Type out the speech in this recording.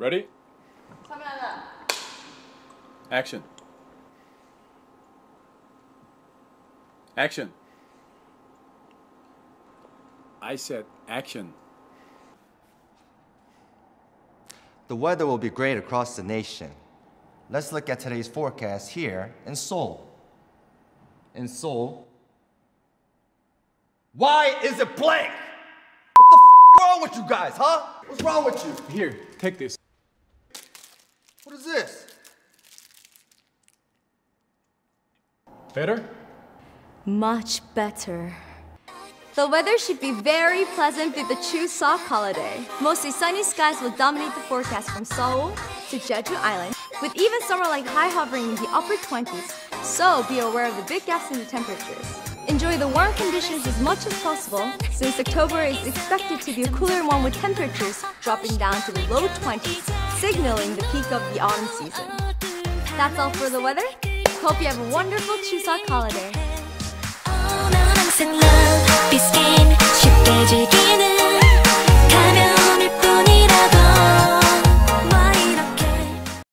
Ready? Action. Action. I said action. The weather will be great across the nation. Let's look at today's forecast here in Seoul. In Seoul. Why is it blank? What the f wrong with you guys, huh? What's wrong with you? Here, take this. Better? Much better. The weather should be very pleasant through the Chuseok holiday. Mostly sunny skies will dominate the forecast from Seoul to Jeju Island, with even summer-like high hovering in the upper 20s. So be aware of the big gaps in the temperatures. Enjoy the warm conditions as much as possible, since October is expected to be a cooler one with temperatures dropping down to the low 20s, signaling the peak of the autumn season. That's all for the weather. Hope you have a wonderful Chuseok holiday.